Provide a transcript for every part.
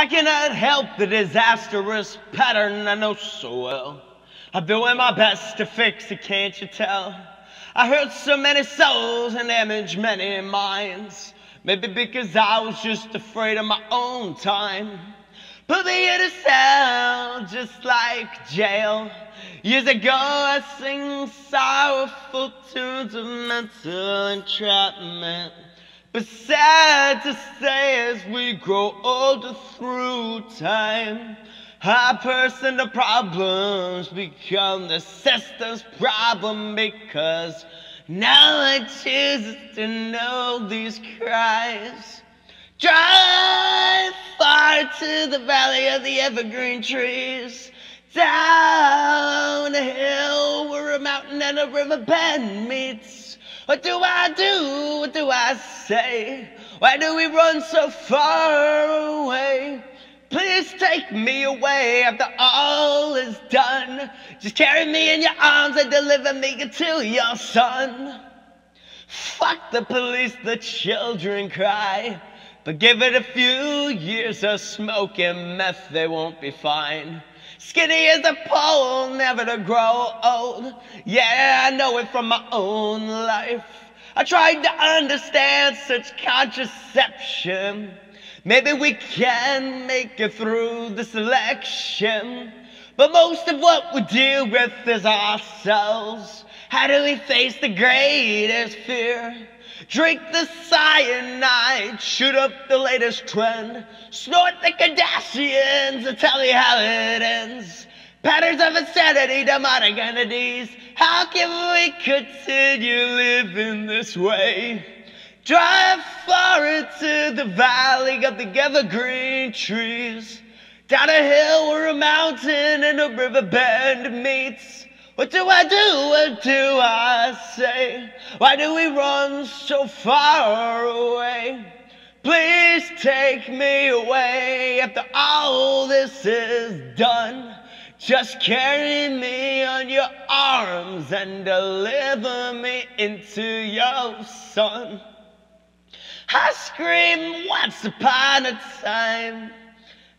I cannot help the disastrous pattern I know so well. I'm doing my best to fix it, can't you tell? I hurt so many souls and damaged many minds. Maybe because I was just afraid of my own time. Put me in a cell just like jail. Years ago I sing sorrowful tunes of mental entrapment. But sad to say as we grow older through time, our personal problems become the system's problem because now I choose to know these cries. Drive far to the valley of the evergreen trees, down a hill where a mountain and a river bend meets. What do I do? What do I say? Why do we run so far away? Please take me away after all is done. Just carry me in your arms and deliver me to your son. Fuck the police, the children cry. But give it a few years of smoking meth, they won't be fine. Skinny as a pole, never to grow old. Yeah, I know it from my own life. I tried to understand such contraception. Maybe we can make it through this election. But most of what we deal with is ourselves. How do we face the greatest fear? Drink the cyanide, shoot up the latest trend, snort the Kardashians and tell you how it ends. Patterns of insanity, demonic entities. How can we continue living this way? Drive far into the valley of the evergreen trees, down a hill where a mountain and a river bend meets. What do I do? What do I say? Why do we run so far away? Please take me away after all this is done. Just carry me on your arms and deliver me into your son. I screamed once upon a time,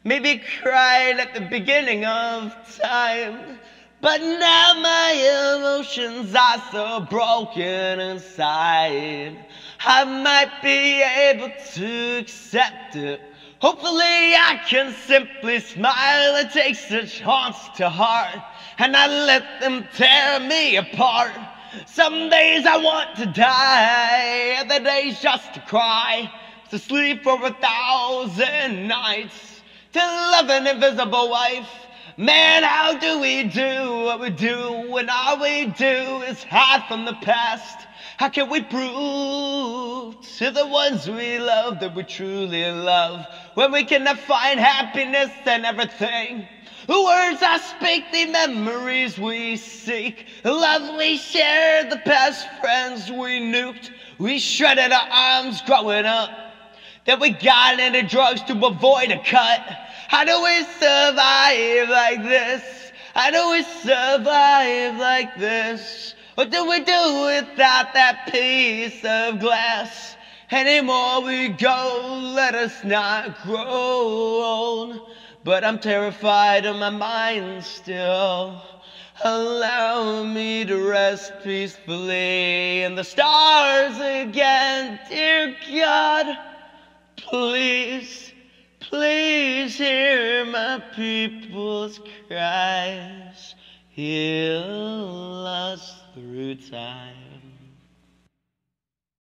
maybe cried at the beginning of time. But now my emotions are so broken inside. I might be able to accept it. Hopefully I can simply smile and take such haunts to heart and not let them tear me apart. Some days I want to die, other days just to cry, to sleep for a thousand nights, to love an invisible wife Man, how do we do what we do when all we do is hide from the past? How can we prove to the ones we love that we truly love when we cannot find happiness in everything? The words I speak, the memories we seek, the love we share, the best friends we nuked, we shredded our arms growing up. Then we got into drugs to avoid a cut. How do we survive like this? How do we survive like this? What do we do without that piece of glass? Anymore we go, let us not grow old. But I'm terrified of my mind still. Allow me to rest peacefully in the stars again, dear God. Please, please hear my people's cries. Heal us through time.